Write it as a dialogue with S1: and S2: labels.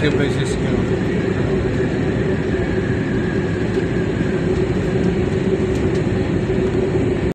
S1: tempo existe que não.